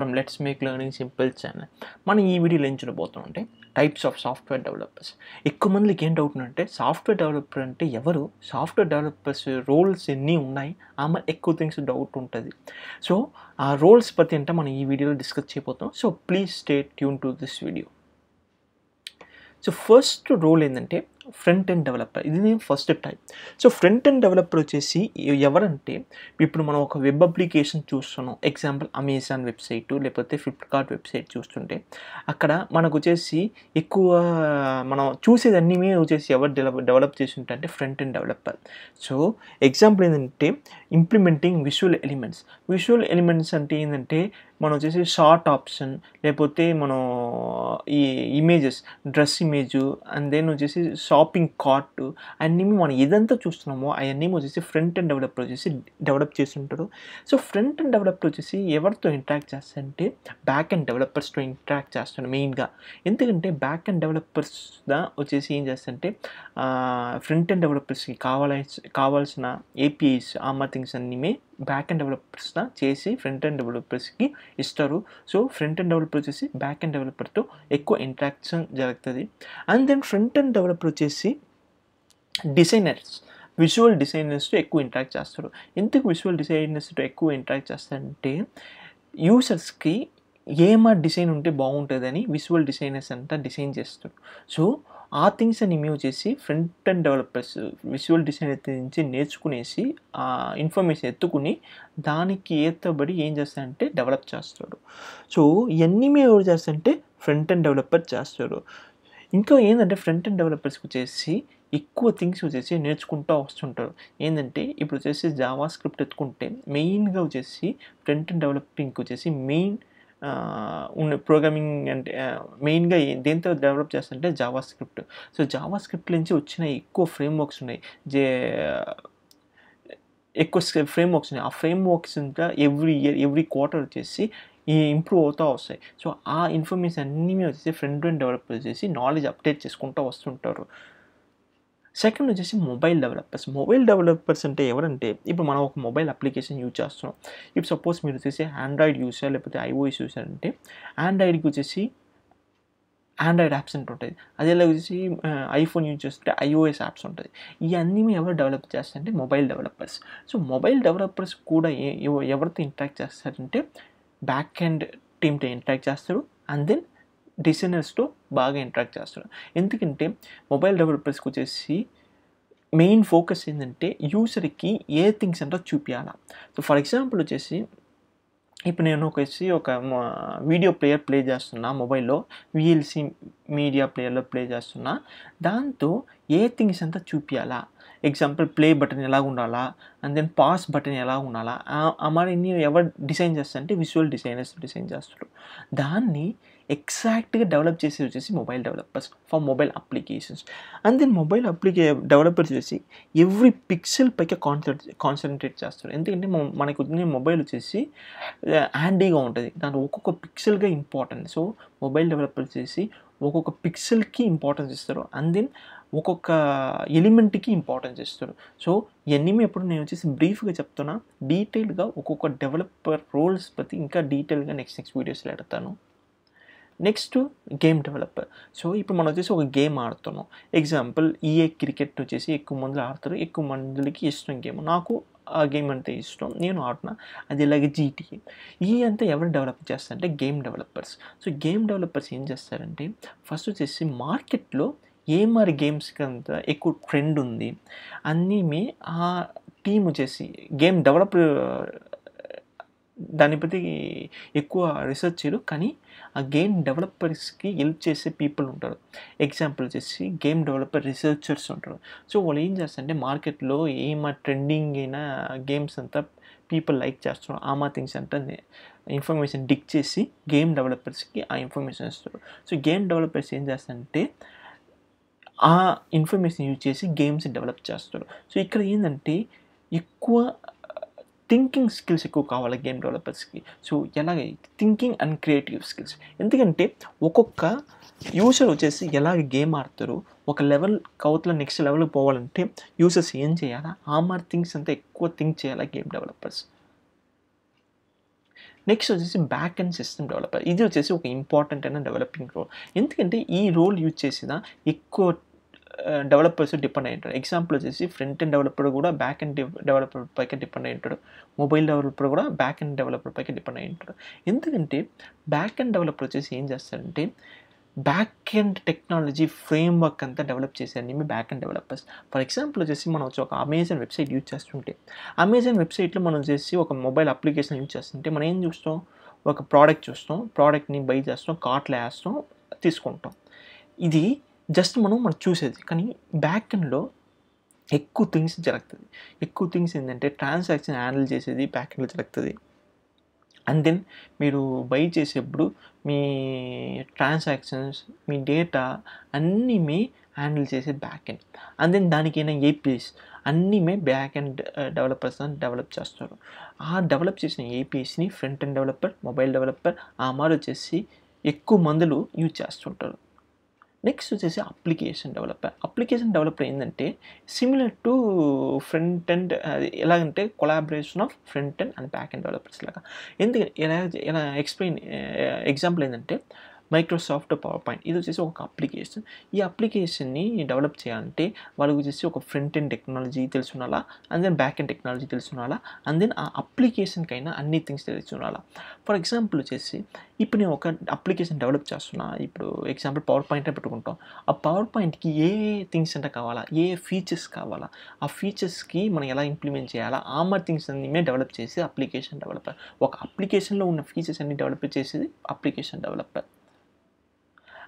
From let's make learning simple channel మనం ఈ వీడియోలో ఏం చూడబోతున్నాం అంటే టైప్స్ ఆఫ్ సాఫ్ట్వేర్ డెవలపర్స్ ఎక్కువ మందికి ఏం డౌట్ అంటే సాఫ్ట్వేర్ డెవలపర్ అంటే ఎవరు? సాఫ్ట్వేర్ డెవలపర్స్ రోల్స్ ఎన్ని ఉన్నాయి? ఆమె ఎక్కువ థింగ్స్ డౌట్ ఉంటుంది. సో ఆ రోల్స్ ప్రతి అంటే మనం ఈ వీడియోలో discuss చేయబోతాం so please stay tuned to this video so first role ఏంటంటే ఫ్రంట్ ఎండ్ డెవలపర్ ఇది first type so front end developer వచ్చేసి ఎవరంటే ఇప్పుడు మనం ఒక వెబ్ అప్లికేషన్ చూస్తున్నాం. ఎగ్జాంపుల్ అమెజాన్ వెబ్సైట్ లేకపోతే ఫ్లిప్కార్ట్ వెబ్సైట్ చూస్తుంటే అక్కడ మనకు వచ్చేసి ఎక్కువ మనం చూసేది అన్నీ వచ్చేసి ఎవరు డెవలప్ డెవలప్ చేసి అంటే front end developer so example ఏంటంటే implementing visual elements visual elements అంటే ఏంటంటే మనం వచ్చేసి షార్ట్ ఆప్షన్ లేకపోతే మనం ఈ images dress image and then వచ్చేసి షాపింగ్ కార్ట్ అన్నీ మనం ఏదంతా చూస్తున్నామో అవన్నీ వచ్చేసి ఫ్రంట్ అండ్ డెవలపర్ వచ్చేసి డెవలప్ చేస్తుంటారు. సో ఫ్రంట్ అండ్ డెవలపర్ వచ్చేసి ఎవరితో ఇంటరాక్ట్ చేస్తారంటే బ్యాక్ అండ్ డెవలపర్స్తో ఇంటరాక్ట్ చేస్తాడు మెయిన్గా ఎందుకంటే బ్యాక్ అండ్ డెవలపర్స్ వచ్చేసి ఏం చేస్తారంటే ఫ్రంట్ అండ్ డెవలపర్స్కి కావాల కావాల్సిన ఏపీఐస్ ఆమా థింగ్స్ అన్నీ బ్యాక్ అండ్ డెవలపర్స్ చేసి ఫ్రంట్ అండ్ డెవలపర్స్కి ఇస్తారు. సో ఫ్రంట్ అండ్ డెవలపర్ వచ్చేసి బ్యాక్ అండ్ డెవలపర్తో ఎక్కువ ఇంటరాక్షన్ జరుగుతుంది. And then front end developer వచ్చేసి డిజైనర్స్ విజువల్ డిజైనర్స్తో ఎక్కువ ఇంటరాక్ట్ చేస్తారు. ఎందుకు విజువల్ డిజైనర్స్తో ఎక్కువ ఇంటరాక్ట్ చేస్తారంటే యూసర్స్కి ఏమా డిజైన్ ఉంటే బాగుంటుందని విజువల్ డిజైనర్స్ అంతా డిజైన్ చేస్తారు. సో ఆ థింగ్స్ అని మేము చేసి front end developers visual design నుంచి నేర్చుకునేసి ఆ ఇన్ఫర్మేషన్ ఎత్తుకుని దానికి ఏతబడి ఏం చేస్తారంటే డెవలప్ చేస్తాడు. సో ఇవన్నీ మేము ఎవరు చేస్తారంటే ఫ్రంట్ అండ్ డెవలపర్ చేస్తాడు. ఇంకా ఏంటంటే ఫ్రంట్ అండ్ డెవలపర్స్కి వచ్చేసి ఎక్కువ థింగ్స్ వచ్చేసి నేర్చుకుంటూ వస్తుంటారు. ఏంటంటే ఇప్పుడు వచ్చేసి జావా స్క్రిప్ట్ ఎత్తుకుంటే మెయిన్గా వచ్చేసి ఫ్రంట్ అండ్ డెవలపింగ్కి వచ్చేసి మెయిన్ ఉన్న ప్రోగ్రామింగ్ అంటే మెయిన్గా దేంతో డెవలప్ చేస్తుంటే JavaScript so JavaScript నుంచి వచ్చిన ఎక్కువ ఫ్రేమ్ వర్క్స్ ఉన్నాయి. జే ఎక్కువ ఫ్రేమ్ వర్క్స్ ఉన్నాయి. ఆ ఫ్రేమ్ వర్క్స్ ఇంకా ఎవ్రీ ఇయర్ ఎవ్రీ క్వార్టర్ వచ్చేసి ఈ ఇంప్రూవ్ అవుతూ వస్తాయి. సో ఆ ఇన్ఫర్మేషన్ అన్నీ మేము వచ్చేసి ఫ్రంట్ అండ్ డెవలప్ చేసి నాలెడ్జ్ అప్డేట్ చేసుకుంటూ వస్తుంటారు. సెకండ్ వచ్చేసి మొబైల్ డెవలపర్స్. మొబైల్ డెవలపర్స్ అంటే ఎవరంటే ఇప్పుడు మనం ఒక మొబైల్ అప్లికేషన్ యూజ్ చేస్తున్నాం. ఇప్పుడు సపోజ్ మీరు వచ్చేసి ఆండ్రాయిడ్ యూసర్ లేకపోతే ఐఓఎస్ యూసర్ అంటే ఆండ్రాయిడ్కి వచ్చేసి ఆండ్రాయిడ్ యాప్స్ అంటూ ఉంటుంది అదే వచ్చేసి ఐఫోన్ యూజ్ చేస్తుంటే ఐఓఎస్ యాప్స్ ఉంటుంది ఇవన్నీ ఎవరు డెవలప్ చేస్తారంటే mobile developers. So mobile developers కూడా ఏ ఎవరితో ఇంటరాక్ట్ చేస్తారంటే బ్యాక్ అండ్ టీమ్తో ఇంటరాక్ట్ చేస్తారు. అండ్ దెన్ డిజైనర్స్తో బాగా ఇంటరాక్ట్ చేస్తారు ఎందుకంటే మొబైల్ డెవలపర్స్కి వచ్చేసి మెయిన్ ఫోకస్ ఏంటంటే యూజర్కి ఏ థింగ్స్ అంటే చూపించాలా సో ఫర్ ఎగ్జాంపుల్ వచ్చేసి ఇప్పుడు నేను వచ్చేసి ఒక వీడియో ప్లేయర్ ప్లే చేస్తున్నా మొబైల్లో విఎల్సి మీడియా ప్లేయర్లో ప్లే చేస్తున్నా దాంతో ఏ థింగ్స్ అంతా చూపించాలా ఎగ్జాంపుల్ ప్లే బటన్ ఎలా ఉండాలా? అండ్ దెన్ పాస్ బటన్ ఎలా ఉండాలా? మరి ఎవరు డిజైన్ చేస్తారంటే విజువల్ డిజైనర్స్ డిజైన్ చేస్తారు దాన్ని ఎగ్జాక్ట్గా డెవలప్ చేసేది వచ్చేసి mobile developers for mobile applications. And then mobile అప్లికే developers వచ్చేసి ఎవ్రీ పిక్సెల్ పైకి కాన్సన్ కాన్సన్ట్రేట్ చేస్తారు. ఎందుకంటే మనకు మొబైల్ వచ్చేసి హ్యాండీగా ఉంటుంది. దాని ఒక్కొక్క పిక్సెల్గా ఇంపార్టెంట్. సో మొబైల్ డెవలపర్స్ చేసి ఒక్కొక్క పిక్సెల్కి ఇంపార్టెన్స్ ఇస్తారు. అండ్ దెన్ ఒక్కొక్క ఎలిమెంట్కి ఇంపార్టెన్స్ ఇస్తారు. సో ఇవన్నీ ఎప్పుడు నేను వచ్చేసి బ్రీఫ్గా చెప్తున్నా. డీటెయిల్గా ఒక్కొక్క డెవలపర్ రోల్స్ ప్రతి ఇంకా డీటెయిల్గా నెక్స్ట్ నెక్స్ట్ వీడియోస్లో పెడతాను నెక్స్ట్ గేమ్ డెవలపర్ సో ఇప్పుడు మనం వచ్చేసి ఒక గేమ్ ఆడుతున్నాం. ఎగ్జాంపుల్ ఈఏ క్రికెట్ వచ్చేసి ఎక్కువ మందులు ఆడతారు ఎక్కువ మందికి ఇష్టం గేమ్ నాకు ఆ గేమ్ అంటే ఇష్టం నేను ఆడుతున్నా అది ఇలాగే జీటీఏ ఈ అంతా ఎవరు డెవలప్ చేస్తారంటే game developers so game developers ఏం చేస్తారంటే ఫస్ట్ వచ్చేసి మార్కెట్లో ఏ మరి గేమ్స్కి అంత ఎక్కువ ట్రెండ్ ఉంది అన్నీ మీ ఆ టీం వచ్చేసి గేమ్ డెవలప్ దాని ప్రతి ఎక్కువ రీసెర్చ్ చేయరు. కానీ ఆ గేమ్ డెవలపర్స్కి హెల్ప్ చేసే పీపుల్ ఉంటారు. ఎగ్జాంపుల్ చేసి గేమ్ డెవలపర్ రీసెర్చర్స్ ఉంటారు. సో వాళ్ళు ఏం చేస్తారంటే మార్కెట్లో ఏమా ట్రెండింగ్ అయిన గేమ్స్ అంతా పీపుల్ లైక్ చేస్తున్నారు. ఆమా థింగ్స్ అంతా ఇన్ఫర్మేషన్ డిక్ చేసి గేమ్ డెవలపర్స్కి ఆ ఇన్ఫర్మేషన్ ఇస్తారు. సో గేమ్ డెవలపర్స్ ఏం చేస్తారంటే ఆ ఇన్ఫర్మేషన్ యూజ్ చేసి గేమ్స్ డెవలప్ చేస్తారు. సో ఇక్కడ ఏంటంటే ఎక్కువ థింకింగ్ స్కిల్స్ ఎక్కువ కావాలి గేమ్ డెవలపర్స్కి సో ఎలాగ థింకింగ్ అండ్ క్రియేటివ్ స్కిల్స్ ఎందుకంటే ఒక్కొక్క యూజర్ వచ్చేసి ఎలాగ గేమ్ ఆడతారు ఒక లెవెల్ కౌతల నెక్స్ట్ లెవెల్కి పోవాలంటే యూజర్స్ ఏం చేయాలా? ఆ మార్ థింగ్స్ అంతా ఎక్కువ థింక్ చేయాలా గేమ్ డెవలపర్స్ నెక్స్ట్ వచ్చేసి బ్యాక్ అండ్ సిస్టమ్ డెవలపర్ ఇది వచ్చేసి ఒక ఇంపార్టెంట్ అయిన డెవలపింగ్ రోల్ ఎందుకంటే ఈ రోల్ యూజ్ చేసిన ఎక్కువ Uh, డెవలపర్స్ డిపెండ్ అయి ఉంటాడు. ఎగ్జాంపుల్ వచ్చేసి ఫ్రంట్ అండ్ డెవలపర్ కూడా బ్యాక్ అండ్ డెవలపర్ పైకి డిపెండ్ అయి ఉంటాడు. మొబైల్ డెవలపర్ కూడా బ్యాక్ అండ్ డెవలపర్ పైకి డిపెండ్ అయి ఉంటాడు. ఎందుకంటే బ్యాక్ అండ్ డెవలపర్ వచ్చేసి ఏం చేస్తాడంటే back end technology framework అంతా డెవలప్ చేసేది మీ back end developers for example వచ్చేసి మనం వచ్చి ఒక అమెజాన్ వెబ్సైట్ యూజ్ చేస్తుంటే అమెజాన్ వెబ్సైట్లో మనం చేసి ఒక మొబైల్ అప్లికేషన్ యూజ్ చేస్తుంటే మనం ఏం చూస్తాం? ఒక ప్రోడక్ట్ చూస్తాం. ప్రోడక్ట్ని బై చేస్తాం. కార్ట్లో వేస్తాం. తీసుకుంటాం. ఇది జస్ట్ మనం మనం చూసేది. కానీ బ్యాక్ ఎండ్లో ఎక్కువ థింగ్స్ జరుగుతుంది ఎక్కువ థింగ్స్ ఏంటంటే ట్రాన్సాక్షన్ హ్యాండిల్ చేసేది బ్యాక్ ఎండ్లో జరుగుతుంది. అండ్ దెన్ మీరు బై చేసేప్పుడు మీ ట్రాన్సాక్షన్స్ మీ డేటా అన్నీ మీ హ్యాండిల్ చేసే బ్యాక్ ఎండ్ అండ్ దెన్ దానికైనా ఏపీఎస్ అన్నీ మే బ్యాక్ అండ్ డెవలపర్స్ అని డెవలప్ చేస్తారు. ఆ డెవలప్ చేసిన ఏపీఎస్ని front end developer mobile developer ఆ మారు వచ్చేసి ఎక్కువ మందులు యూజ్ చేస్తుంటారు. నెక్స్ట్ వచ్చేసి అప్లికేషన్ డెవలపర్. అప్లికేషన్ డెవలపర్ ఏంటంటే సిమిలర్ టు ఫ్రంట్ అండ్ ఎలాగంటే collaboration of front end and back end developers లాగా. ఎందుకు ఎలా ఎలా ఎక్స్ప్లెయిన్ ఎగ్జాంపుల్ ఏంటంటే మైక్రోసాఫ్ట్ పవర్ పాయింట్ ఇది వచ్చేసి ఒక అప్లికేషన్ ఈ అప్లికేషన్ని డెవలప్ చేయాలంటే వాళ్ళకి వచ్చేసి ఒక ఫ్రంట్ ఎండ్ టెక్నాలజీ తెలిసి ఉండాలా and then back end technology తెలిసి ఉండాలా అండ్ దెన్ ఆ అప్లికేషన్కైనా అన్ని థింగ్స్ తెలిసి ఉండాలా ఫర్ ఎగ్జాంపుల్ వచ్చేసి ఇప్పుడు నేను ఒక అప్లికేషన్ డెవలప్ చేస్తున్నా. ఇప్పుడు ఎగ్జాంపుల్ పవర్ పాయింట్ పెట్టుకుంటాం. ఆ పవర్ పాయింట్కి ఏ థింగ్స్ అంటే కావాలా? ఏ ఫీచర్స్ కావాలా? ఆ ఫీచర్స్కి మనం ఎలా ఇంప్లిమెంట్ చేయాలా? ఆ మరి థింగ్స్ అన్ని మేము డెవలప్ చేసి అప్లికేషన్ డెవలపర్ ఒక అప్లికేషన్లో ఉన్న ఫీచర్స్ అన్ని డెవలప్ చేసేది application developer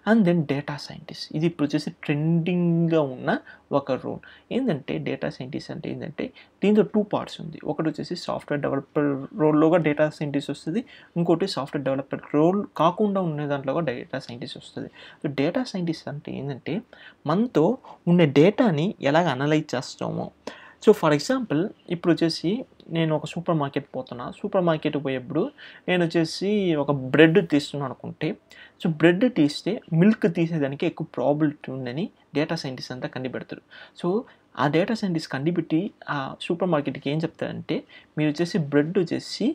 and then data scientist. ఇది ఇప్పుడు వచ్చేసి ట్రెండింగ్గా ఉన్న ఒక రోల్. ఏంటంటే డేటా సైంటిస్ట్ అంటే ఏంటంటే దీంతో టూ పార్ట్స్ ఉంది. ఒకటి వచ్చేసి సాఫ్ట్వేర్ డెవలపర్ రోల్లోగా డేటా సైంటిస్ట్ వస్తుంది. ఇంకోటి సాఫ్ట్వేర్ డెవలపర్ రోల్ కాకుండా ఉన్న దాంట్లోగా డేటా సైంటిస్ట్ వస్తుంది. సో డేటా సైంటిస్ట్ అంటే ఏంటంటే మనతో ఉన్న డేటాని ఎలాగ అనలైజ్ చేస్తామో సో ఫర్ ఎగ్జాంపుల్ ఇప్పుడు వచ్చేసి నేను ఒక సూపర్ మార్కెట్ పోతున్నా. సూపర్ మార్కెట్ పోయేప్పుడు నేను వచ్చేసి ఒక బ్రెడ్ తీస్తున్నాను అనుకుంటే సో బ్రెడ్ తీస్తే మిల్క్ తీసేదానికి ఎక్కువ ప్రాబిలిటీ ఉందని డేటా సైంటిస్ట్ అంతా కండిపెడతారు సో ఆ డేటా సైంటిస్ట్ కండిపెట్టి ఆ సూపర్ మార్కెట్కి ఏం చెప్తారంటే మీరు వచ్చేసి బ్రెడ్ వచ్చేసి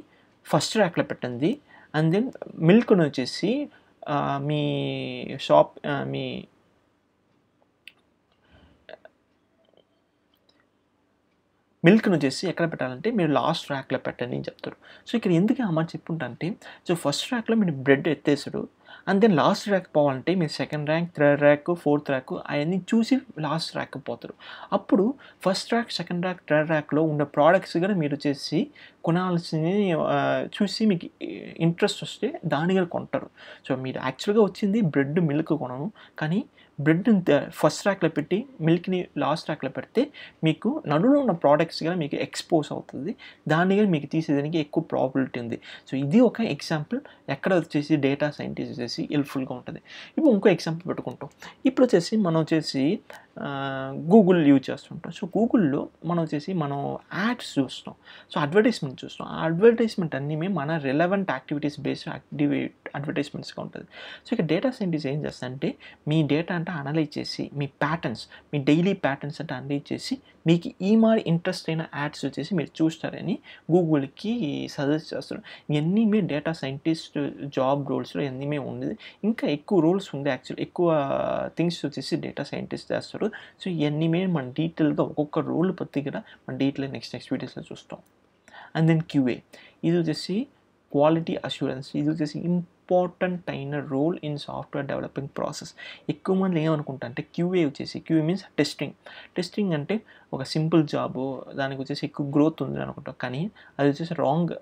ఫస్ట్ ర్యాక్లో పెట్టండి. అండ్ దెన్ మిల్క్ను వచ్చేసి మీ షాప్ మీ మిల్క్ను చేసి ఎక్కడ పెట్టాలంటే మీరు లాస్ట్ ర్యాక్లో పెట్టండి అని చెప్తారు. సో ఇక్కడ ఎందుకు ఆ మాట చెప్పుంటా అంటే సో ఫస్ట్ ర్యాక్లో మీరు బ్రెడ్ ఎత్తేసాడు అండ్ దెన్ లాస్ట్ ర్యాక్ పోవాలంటే మీరు second rank third rack fourth rack అవన్నీ చూసి లాస్ట్ ర్యాక్ పోతారు. అప్పుడు first rack second rack third ర్యాక్లో ఉన్న ప్రోడక్ట్స్ కూడా మీరు చేసి కొనాల్సింది చూసి మీకు ఇంట్రెస్ట్ వస్తే దాని కూడా కొంటారు. సో మీరు యాక్చువల్గా వచ్చింది బ్రెడ్ మిల్క్ కొనను కానీ బ్రెడ్ని ఫస్ట్ ర్యాక్లో పెట్టి మిల్క్ని లాస్ట్ ర్యాక్లో పెడితే మీకు నడులో ఉన్న ప్రోడక్ట్స్ కానీ మీకు ఎక్స్పోజ్ అవుతుంది. దాన్ని కానీ మీకు తీసేదానికి ఎక్కువ ప్రాబిలిటీ ఉంది. సో ఇది ఒక ఎగ్జాంపుల్ ఎక్కడ వచ్చేసి డేటా సైంటిస్ట్ వచ్చేసి హెల్ప్ఫుల్గా ఉంటుంది. ఇప్పుడు ఇంకో ఎగ్జాంపుల్ పెట్టుకుంటాం. ఇప్పుడు వచ్చేసి మనం వచ్చేసి గూగుల్ యూజ్ చేస్తుంటాం. సో గూగుల్లో మనం వచ్చేసి మనం యాడ్స్ చూస్తాం సో అడ్వర్టైజ్మెంట్ చూస్తాం ఆ అడ్వర్టైజ్మెంట్ అన్నీ మన రిలవెంట్ యాక్టివిటీస్ బేస్డ్ యాక్టివేట్ అడ్వర్టైజ్మెంట్స్గా ఉంటుంది. సో ఇక డేటా సైంటిస్ట్ ఏం చేస్తా అంటే మీ డేటా అంటే అనలైజ్ చేసి మీ ప్యాటర్న్స్ మీ డైలీ ప్యాటర్న్స్ అంటే అనలైజ్ చేసి మీకు ఈ మారి ఇంట్రెస్ట్ అయిన యాడ్స్ వచ్చేసి మీరు చూస్తారని గూగుల్కి సజెస్ట్ చేస్తారు. ఇవన్నీ మీ డేటా సైంటిస్ట్ జాబ్ రోల్స్లో ఇవన్నీ మేము ఉండేది. ఇంకా ఎక్కువ రోల్స్ ఉంది యాక్చువల్ ఎక్కువ థింగ్స్ వచ్చేసి డేటా సైంటిస్ట్ చేస్తారు. సో ఇవన్నీ మేము మన డీటెయిల్గా ఒక్కొక్క రోల్ పత్తి కూడా మన డీటెయిల్ నెక్స్ట్ నెక్స్ట్ వీడియోస్లో చూస్తాం. అండ్ దెన్ క్యూఏ ఇది వచ్చేసి క్వాలిటీ అష్యూరెన్స్ ఇది వచ్చేసి ఇంపార్టెంట్ అయిన role in software developing process ఎక్కువ మంది ఏమనుకుంటా అంటే క్యూఏ వచ్చేసి క్యూఏ మీన్స్ టెస్టింగ్ టెస్టింగ్ అంటే ఒక సింపుల్ జాబు దానికి వచ్చేసి ఎక్కువ గ్రోత్ ఉంది అనుకుంటాం. కానీ అది వచ్చేసి రాంగ్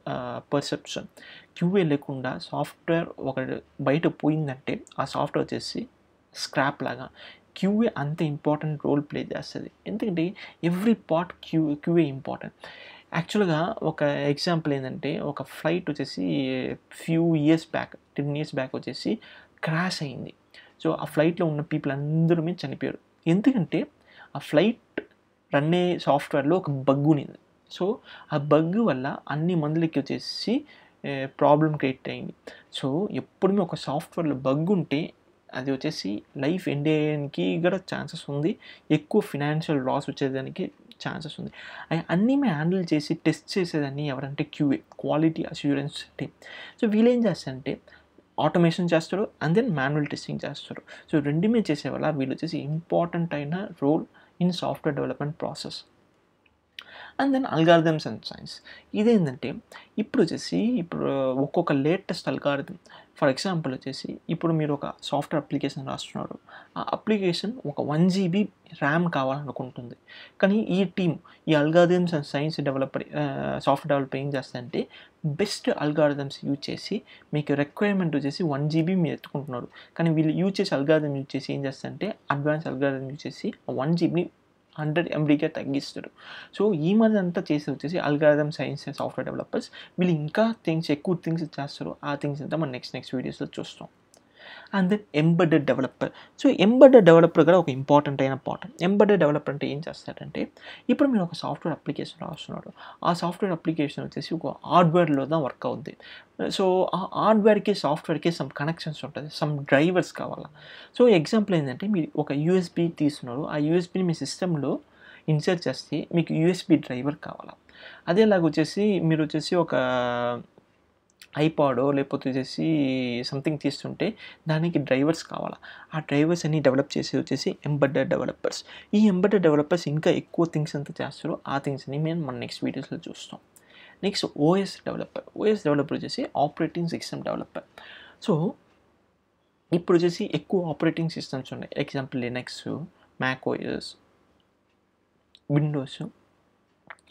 పర్సెప్షన్ క్యూఏ లేకుండా సాఫ్ట్వేర్ ఒక బయట పోయిందంటే ఆ సాఫ్ట్వేర్ వచ్చేసి స్క్రాప్ లాగా. క్యూఏ అంత ఇంపార్టెంట్ రోల్ ప్లే చేస్తుంది. ఎందుకంటే every part Q QA important యాక్చువల్గా ఒక ఎగ్జాంపుల్ ఏంటంటే ఒక ఫ్లైట్ వచ్చేసి few years back ten years back వచ్చేసి క్రాష్ అయింది. సో ఆ ఫ్లైట్లో ఉన్న పీపుల్ అందరూ మీద చనిపోయారు. ఎందుకంటే ఆ ఫ్లైట్ రన్ అయ్యే సాఫ్ట్వేర్లో ఒక బగ్ ఉన్నింది. సో ఆ బగ్ వల్ల అన్ని మందులకి వచ్చేసి ప్రాబ్లం క్రియేట్ అయింది. సో ఎప్పుడు ఒక సాఫ్ట్వేర్లో బగ్ ఉంటే అది వచ్చేసి లైఫ్ ఎండ్ అయ్యడానికి కూడా ఛాన్సెస్ ఉంది. ఎక్కువ ఫినాన్షియల్ లాస్ వచ్చేదానికి ఛాన్సెస్ ఉంది. అన్నీ మేము హ్యాండిల్ చేసి టెస్ట్ చేసేదాన్ని ఎవరంటే QA quality assurance team. So వీళ్ళు ఏం చేస్తారంటే ఆటోమేషన్ చేస్తారు అండ్ దెన్ మాన్యువల్ టెస్టింగ్ చేస్తారు. సో రెండు మీద చేసే వల్ల వీళ్ళు వచ్చేసి ఇంపార్టెంట్ అయిన role in software development process. And then algorithms and science. ఇదేంటంటే ఇప్పుడు వచ్చేసి ఇప్పుడు ఒక్కొక్క లేటెస్ట్ అల్గారిథం ఫర్ ఎగ్జాంపుల్ వచ్చేసి ఇప్పుడు మీరు ఒక సాఫ్ట్వేర్ అప్లికేషన్ రాస్తున్నారు. ఆ అప్లికేషన్ ఒక వన్ జీబీ ర్యామ్ కావాలనుకుంటుంది. కానీ ఈ టీమ్ ఈ algorithms and science developer software developer ఏం చేస్తారంటే బెస్ట్ అల్గారిథమ్స్ యూజ్ చేసి మీకు రిక్వైర్మెంట్ వచ్చేసి వన్ జీబీ మీరు ఎత్తుకుంటున్నారు. కానీ వీళ్ళు యూజ్ చేసి అల్గారిథమ్ యూజ్ చేసి ఏం చేస్తారంటే అడ్వాన్స్ అల్గారిథం యూజ్ చేసి వన్ జీబీని హండ్రెడ్ ఎంబీగా తగ్గిస్తారు. సో ఈ మధ్య అంతా చేసి వచ్చేసి అల్గారిథమ్ సైన్స్ సాఫ్ట్వేర్ డెవలపర్స్ వీళ్ళు ఇంకా థింగ్స్ ఎక్కువ థింగ్స్ చేస్తారు. ఆ థింగ్స్ అంతా మనం నెక్స్ట్ నెక్స్ట్ వీడియోస్లో చూస్తాం. And then embedded developer so embedded developer కూడా ఒక ఇంపార్టెంట్ అయిన పార్ట్ ఎంబెడెడ్ డెవలపర్ అంటే ఏం చేస్తారంటే ఇప్పుడు మీరు ఒక సాఫ్ట్వేర్ అప్లికేషన్ రాస్తున్నారు. ఆ సాఫ్ట్వేర్ అప్లికేషన్ వచ్చేసి ఒక హార్డ్వేర్లో தான் వర్క్ అవుద్ది. సో ఆ హార్డ్వేర్కి సాఫ్ట్వేర్కి సమ్ కనెక్షన్స్ ఉంటుంది సమ్ డ్రైవర్స్ కావాలా. సో ఎగ్జాంపుల్ ఏంటంటే మీరు ఒక యూఎస్బి తీసుకున్నారు ఆ యూఎస్బిని మీ సిస్టంలో ఇన్సర్ట్ చేస్తే మీకు యూఎస్బి డ్రైవర్ కావాలా. అదేలాగా వచ్చేసి మీరు వచ్చేసి ఒక ఐపాడో లేకపోతే వచ్చేసి సంథింగ్ తీస్తుంటే దానికి డ్రైవర్స్ కావాలా? ఆ డ్రైవర్స్ అన్ని డెవలప్ చేసి వచ్చేసి ఎంబెడెడ్ డెవలపర్స్ ఈ ఎంబెడెడ్ డెవలపర్స్ ఇంకా ఎక్కువ థింగ్స్ అంతా చేస్తారో ఆ థింగ్స్ అని మేము మన నెక్స్ట్ వీడియోస్లో చూస్తాం. Next OS developer OS developer వచ్చేసి ఆపరేటింగ్ సిస్టమ్ డెవలపర్ సో ఇప్పుడు వచ్చేసి ఎక్కువ ఆపరేటింగ్ సిస్టమ్స్ ఉన్నాయి. Example Linux Mac OS Windows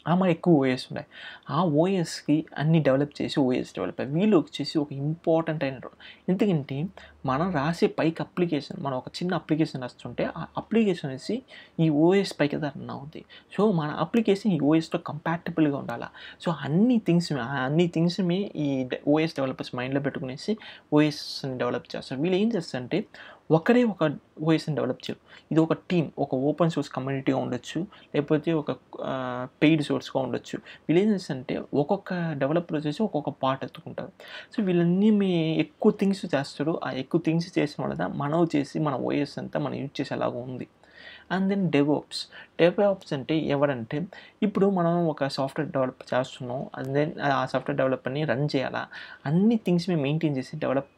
ఆమె ఎక్కువ ఓఎస్ ఉన్నాయి ఆ ఓఎస్కి అన్ని డెవలప్ చేసి ఓఎస్ డెవలప్ అయ్యి వీళ్ళు వచ్చేసి ఒక ఇంపార్టెంట్ అయిన రోల్. ఎందుకంటే మనం రాసే పైకి అప్లికేషన్ మనం ఒక చిన్న అప్లికేషన్ రాస్తుంటే ఆ అప్లికేషన్ వచ్చి ఈ ఓఎస్ పైకి రన్ అవుతుంది సో మన అప్లికేషన్ ఈ ఓఎస్తో కంపాటబుల్గా ఉండాలి? సో అన్ని థింగ్స్ అన్ని థింగ్స్ ఈ ఓఎస్ డెవలపర్స్ మైండ్లో పెట్టుకునేసి ఓఎస్ని డెవలప్ చేస్తారు. వీళ్ళు ఏం చేస్తారంటే ఒకరే ఒక ఓఎస్ని డెవలప్ చేయరు ఇది ఒక టీమ్ ఒక ఓపెన్ సోర్స్ కమ్యూనిటీగా ఉండొచ్చు లేకపోతే ఒక పెయిడ్ సోర్స్గా ఉండొచ్చు. వీళ్ళు ఏం ఒక్కొక్క డెవలపర్ వచ్చేసి ఒక్కొక్క పార్ట్ ఎత్తుకుంటారు. సో వీళ్ళన్నీ మీ ఎక్కువ థింగ్స్ చేస్తారు. ఆ ఎక్కువ థింగ్స్ చేసిన వల్ల మనం చేసి మన ఓఎస్ అంతా మనం యూజ్ చేసేలాగా ఉంది. And then DevOps. డెవోప్స్ అంటే ఎవరంటే ఇప్పుడు మనం ఒక సాఫ్ట్వేర్ డెవలప్ చేస్తున్నాం. అండ్ దెన్ ఆ సాఫ్ట్వేర్ డెవలప్ని రన్ చేయాలా? అన్ని థింగ్స్ మేము మెయింటైన్ చేసి డెవలప్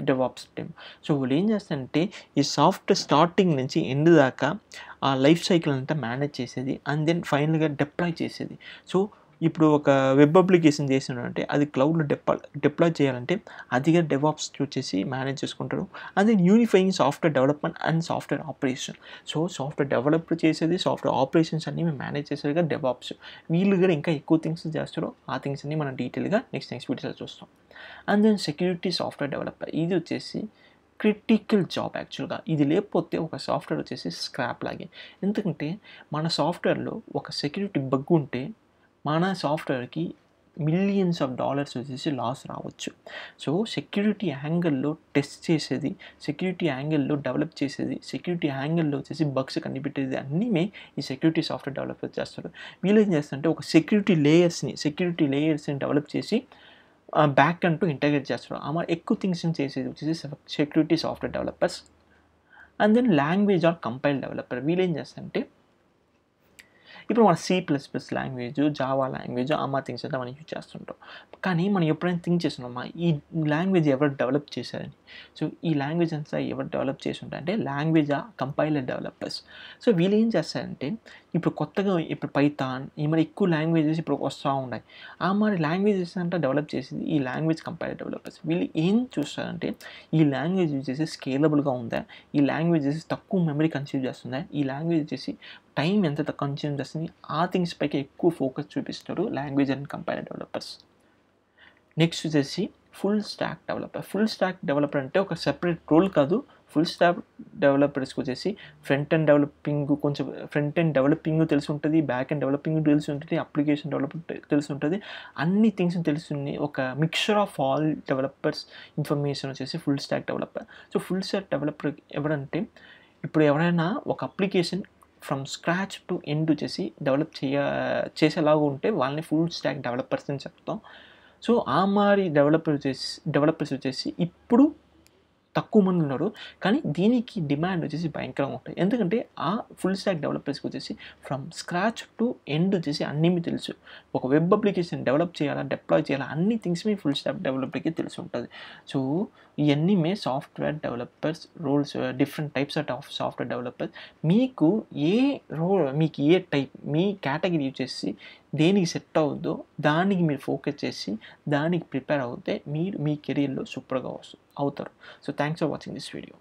డెవాప్స్ టీమ్ సో వీళ్ళు ఏం చేస్తారంటే ఈ సాఫ్ట్ స్టార్టింగ్ నుంచి ఎండ్ దాకా ఆ లైఫ్ సైకిల్ అంతా మేనేజ్ చేసేది అండ్ దెన్ ఫైనల్గా డిప్లాయ్ చేసేది. సో ఇప్పుడు ఒక వెబ్ అప్లికేషన్ చేసినారంటే అది క్లౌడ్లో డెప్లా డిప్లాయ్ చేయాలంటే అదిగా డెవాప్స్ వచ్చేసి మేనేజ్ చేసుకుంటారు then unifying software development and software operation so software develop చేసేది సాఫ్ట్వేర్ ఆపరేషన్స్ అన్ని మేము మేనేజ్ చేసేదిగా డెవాప్స్ వీళ్ళు కూడా ఇంకా ఎక్కువ థింగ్స్ చేస్తారో ఆ థింగ్స్ అన్ని మనం డీటెయిల్గా నెక్స్ట్ నెక్స్ట్ వీడియోలో చూస్తాం. And then security software developer ఇది వచ్చేసి క్రిటికల్ జాబ్ యాక్చువల్గా ఇది లేకపోతే ఒక సాఫ్ట్వేర్ వచ్చేసి స్క్రాప్ లాగే. ఎందుకంటే మన సాఫ్ట్వేర్లో ఒక సెక్యూరిటీ బగ్ ఉంటే మన సాఫ్ట్వేర్కి మిలియన్స్ ఆఫ్ డాలర్స్ వచ్చేసి లాస్ రావచ్చు. సో సెక్యూరిటీ యాంగిల్లో టెస్ట్ చేసేది సెక్యూరిటీ యాంగిల్లో డెవలప్ చేసేది సెక్యూరిటీ యాంగిల్లో వచ్చేసి బగ్స్ కనిపెట్టేది అన్నీ ఈ సెక్యూరిటీ సాఫ్ట్వేర్ డెవలప్ చేస్తారు. వీళ్ళు ఏం చేస్తారంటే ఒక సెక్యూరిటీ లేయర్స్ని సెక్యూరిటీ లేయర్స్ని డెవలప్ చేసి బ్యాక్ అంటూ ఇంటగ్రేట్ చేస్తారు. అమ్మ ఎక్కువ థింగ్స్ని చేసేది వచ్చేసి security software developers and then language or compile developer వీళ్ళు ఏం చేస్తారంటే ఇప్పుడు మన C plus plus language Java language అమ్మా థింగ్స్ అంతా మనం యూజ్ చేస్తుంటాం. కానీ మనం ఎప్పుడైనా థింక్ చేస్తున్నామా ఈ లాంగ్వేజ్ ఎవరు డెవలప్ చేశారని? సో ఈ లాంగ్వేజ్ అంతా ఎవరు డెవలప్ చేసి లాంగ్వేజ్ ఆ కంపైలర్ డెవలపర్స్ సో వీళ్ళు ఏం చేస్తారంటే ఇప్పుడు కొత్తగా ఇప్పుడు పైథాన్ ఈ మరి ఎక్కువ లాంగ్వేజెస్ ఇప్పుడు వస్తూ ఉన్నాయి. ఆ మరి లాంగ్వేజెస్ అంతా డెవలప్ చేసేది ఈ లాంగ్వేజ్ కంపైలర్ డెవలపర్స్ వీళ్ళు ఏం చూస్తారంటే ఈ లాంగ్వేజ్ వచ్చేసి స్కేలబుల్గా ఉందా? ఈ లాంగ్వేజ్ చేసి తక్కువ మెమరీ కన్సీవ్ చేస్తుందా? ఈ లాంగ్వేజ్ వచ్చేసి టైం ఎంత కన్స్యూమ్ చేస్తుంది ఆ థింగ్స్ పైకి ఎక్కువ ఫోకస్ చూపిస్తారు language and compiler developers next వచ్చేసి full stack developer full stack developer అంటే ఒక సెపరేట్ రోల్ కాదు. ఫుల్ స్టాక్ డెవలపర్స్కి వచ్చేసి ఫ్రంట్ అండ్ డెవలపింగ్ కొంచెం ఫ్రంట్ అండ్ డెవలపింగ్ తెలిసి ఉంటుంది బ్యాక్ అండ్ డెవలపింగ్ తెలిసి ఉంటుంది అప్లికేషన్ డెవలప్మెంట్ తెలిసి ఉంటుంది. అన్ని థింగ్స్ తెలుస్తుంది. ఒక mixture of all developers information వచ్చేసి full stack developer so full stack developer ఎవరంటే ఇప్పుడు ఎవరైనా ఒక application from scratch to end చేసి డెవలప్ చేయ చేసేలాగా ఉంటే వాళ్ళని ఫుల్ స్టాక్ డెవలపర్స్ అని చెప్తాం. సో ఆ మారి డెవలపర్ చేసి డెవలపర్స్ వచ్చేసి ఇప్పుడు తక్కువ మంది ఉన్నారు. కానీ దీనికి డిమాండ్ వచ్చేసి భయంకరంగా ఉంటుంది ఎందుకంటే ఆ ఫుల్ స్టాక్ డెవలపర్స్కి వచ్చేసి ఫ్రమ్ స్క్రాచ్ టు ఎండ్ వచ్చేసి అన్నీ మీకు తెలుసు. ఒక వెబ్ అప్లికేషన్ డెవలప్ చేయాలా డిప్లాయ్ చేయాలా అన్ని థింగ్స్ మీ ఫుల్ స్టాక్ డెవలపర్కి తెలిసి ఉంటుంది. సో ఇవన్నీ మే software developers roles different types of software developers మీకు ఏ రోల్ మీకు ఏ టైప్ మీ కేటగిరీ వచ్చేసి దేనికి సెట్ అవుద్దో దానికి మీరు ఫోకస్ చేసి దానికి ప్రిపేర్ అవుతే మీరు మీ కెరీర్లో సూపర్గా వస్తు అవుతారు. So thanks for watching this video